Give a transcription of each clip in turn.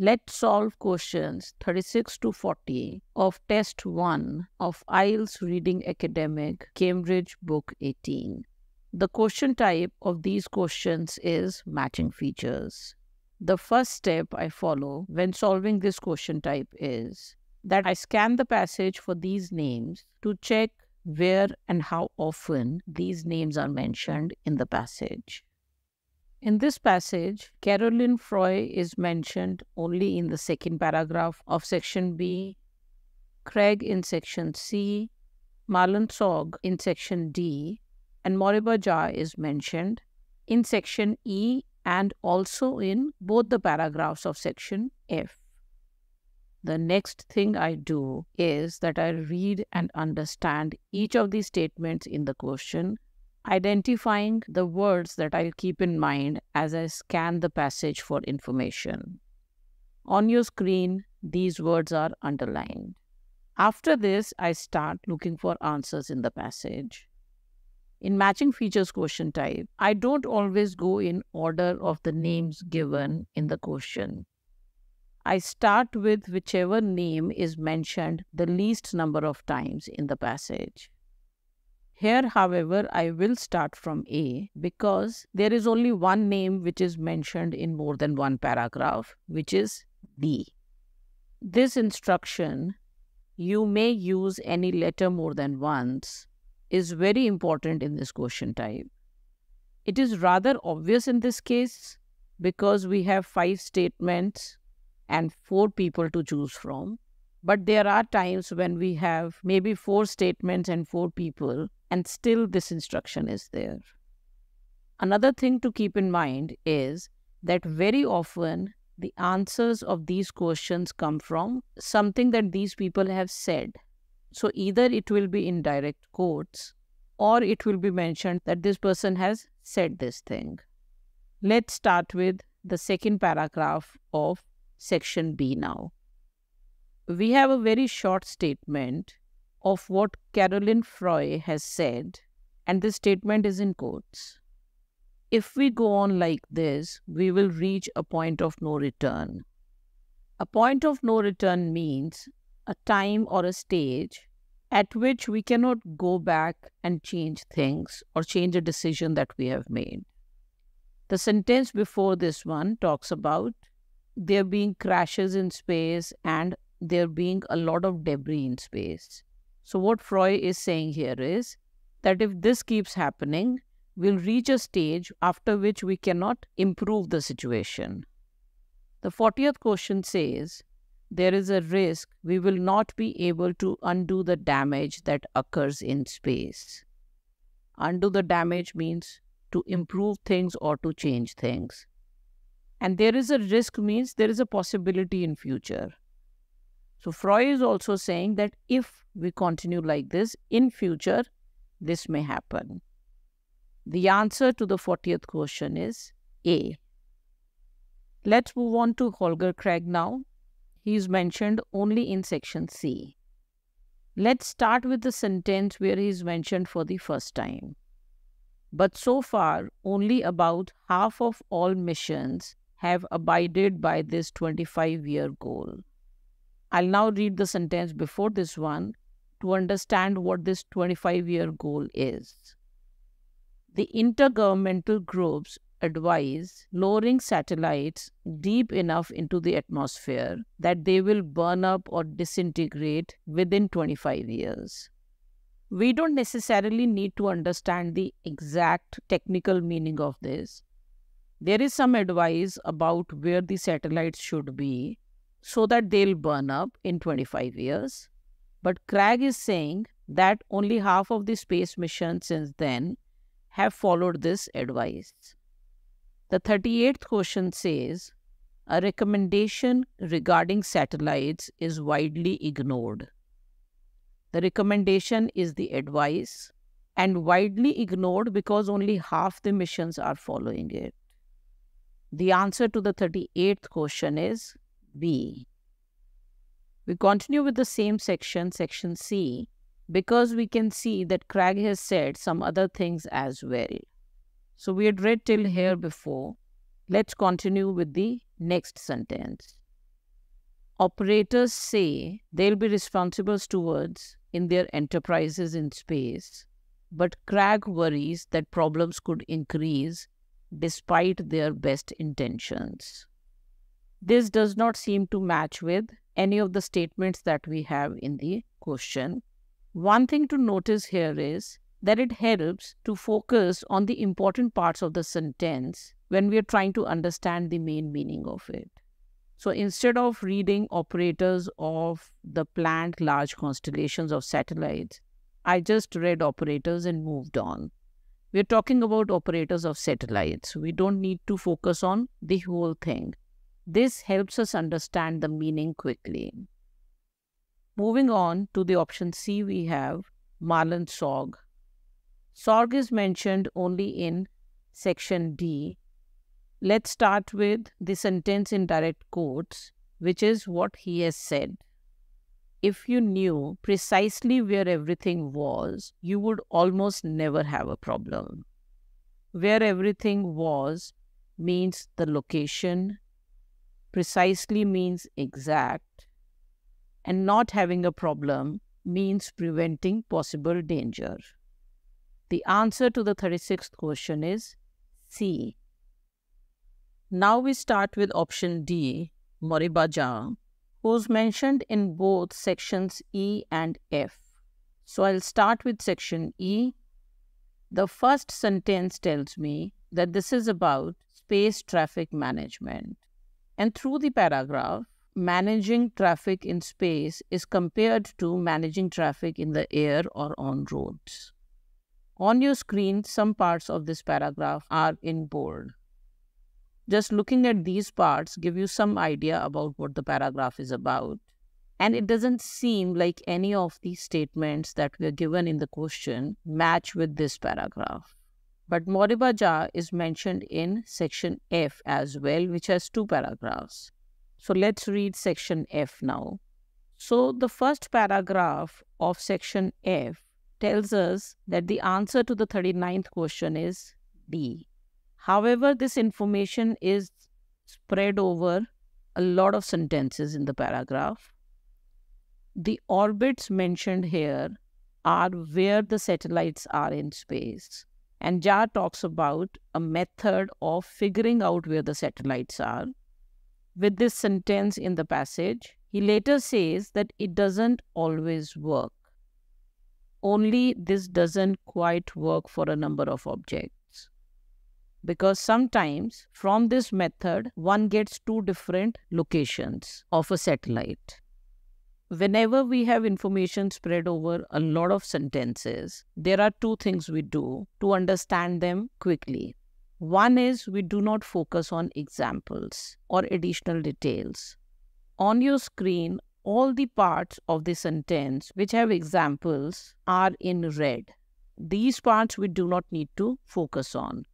Let's solve questions 36 to 40 of Test 1 of IELTS Reading Academic, Cambridge Book 18. The question type of these questions is matching features. The first step I follow when solving this question type is that I scan the passage for these names to check where and how often these names are mentioned in the passage. In this passage, Caroline Frueh is mentioned only in the second paragraph of section B, Krag in section C, Marlon Sorge in section D, and Moriba is mentioned in section E and also in both the paragraphs of section F. The next thing I do is that I read and understand each of these statements in the question identifying the words that I'll keep in mind as I scan the passage for information. On your screen, these words are underlined. After this, I start looking for answers in the passage. In matching features question type, I don't always go in order of the names given in the question. I start with whichever name is mentioned the least number of times in the passage. Here, however, I will start from A because there is only one name which is mentioned in more than one paragraph, which is D. This instruction, you may use any letter more than once, is very important in this question type. It is rather obvious in this case because we have five statements and four people to choose from. But there are times when we have maybe four statements and four people and still this instruction is there. Another thing to keep in mind is that very often the answers of these questions come from something that these people have said. So either it will be in direct quotes or it will be mentioned that this person has said this thing. Let's start with the second paragraph of section B now. We have a very short statement of what Caroline Frueh has said, and this statement is in quotes. If we go on like this, we will reach a point of no return. A point of no return means a time or a stage at which we cannot go back and change things or change a decision that we have made. The sentence before this one talks about there being crashes in space and there being a lot of debris in space. So, what Frueh is saying here is that if this keeps happening, we'll reach a stage after which we cannot improve the situation. The 40th question says, there is a risk we will not be able to undo the damage that occurs in space. Undo the damage means to improve things or to change things. And there is a risk means there is a possibility in future. So Frueh is also saying that if we continue like this, in future, this may happen. The answer to the 40th question is A. Let's move on to Holger Krag now. He is mentioned only in section C. Let's start with the sentence where he is mentioned for the first time. But so far, only about half of all missions have abided by this 25 year goal. I'll now read the sentence before this one to understand what this 25 year goal is. The intergovernmental groups advise lowering satellites deep enough into the atmosphere that they will burn up or disintegrate within 25 years. We don't necessarily need to understand the exact technical meaning of this. There is some advice about where the satellites should be so that they'll burn up in 25 years. But Krag is saying that only half of the space missions since then have followed this advice. The 38th question says a recommendation regarding satellites is widely ignored. The recommendation is the advice and widely ignored because only half the missions are following it. The answer to the 38th question is B. We continue with the same section, section C, because we can see that Krag has said some other things as well. So we had read till here before. Let's continue with the next sentence. operators say they'll be responsible stewards in their enterprises in space, but Krag worries that problems could increase despite their best intentions. This does not seem to match with any of the statements that we have in the question. One thing to notice here is that it helps to focus on the important parts of the sentence when we are trying to understand the main meaning of it. So instead of reading operators of the planned large constellations of satellites, I just read operators and moved on. We're talking about operators of satellites. We don't need to focus on the whole thing. This helps us understand the meaning quickly. Moving on to the option C, we have Marlon Sorge. Sorge is mentioned only in section D. Let's start with the sentence in direct quotes, which is what he has said. If you knew precisely where everything was, you would almost never have a problem. Where everything was means the location, precisely means exact, and not having a problem means preventing possible danger. The answer to the 36th question is C. Now we start with option D, Moriba Jah, who's mentioned in both sections E and F. So I'll start with section E. The first sentence tells me that this is about space traffic management. And through the paragraph, managing traffic in space is compared to managing traffic in the air or on roads. On your screen, some parts of this paragraph are in bold. Just looking at these parts give you some idea about what the paragraph is about. And it doesn't seem like any of these statements that were given in the question match with this paragraph. But Moriba Jah is mentioned in section F as well, which has two paragraphs. So let's read section F now. So the first paragraph of section F tells us that the answer to the 39th question is D. However, this information is spread over a lot of sentences in the paragraph. The orbits mentioned here are where the satellites are in space. And Jah talks about a method of figuring out where the satellites are. With this sentence in the passage, he later says that it doesn't always work. Only this doesn't quite work for a number of objects. Because sometimes from this method, one gets two different locations of a satellite whenever we have information spread over a lot of sentences, there are two things we do to understand them quickly. One is we do not focus on examples or additional details. On your screen, all the parts of the sentence which have examples are in red. These parts we do not need to focus on.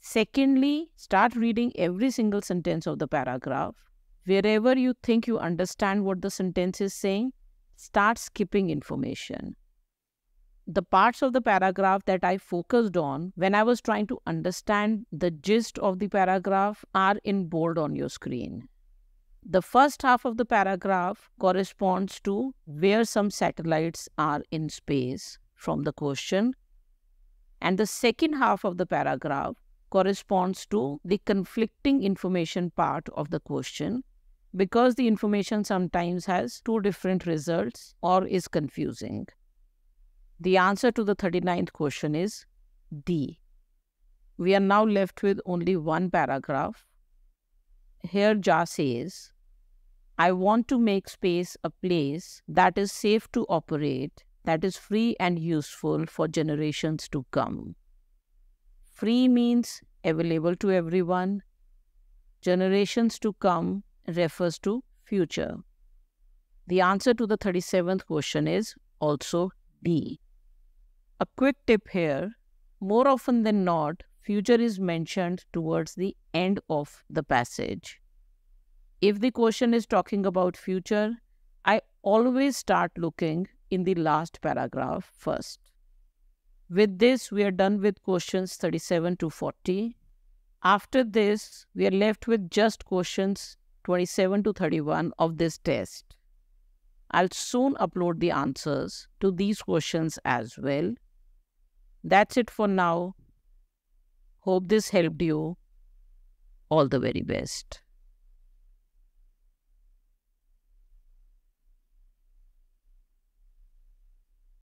Secondly, start reading every single sentence of the paragraph wherever you think you understand what the sentence is saying, start skipping information. The parts of the paragraph that I focused on when I was trying to understand the gist of the paragraph are in bold on your screen. The first half of the paragraph corresponds to where some satellites are in space from the question. And the second half of the paragraph corresponds to the conflicting information part of the question because the information sometimes has two different results or is confusing. The answer to the 39th question is D. We are now left with only one paragraph. Here Jah says, I want to make space a place that is safe to operate, that is free and useful for generations to come. Free means available to everyone. Generations to come refers to future. The answer to the 37th question is also D. A quick tip here more often than not, future is mentioned towards the end of the passage. If the question is talking about future, I always start looking in the last paragraph first. With this, we are done with questions 37 to 40. After this, we are left with just questions 27 to 31 of this test. I'll soon upload the answers to these questions as well. That's it for now. Hope this helped you. All the very best.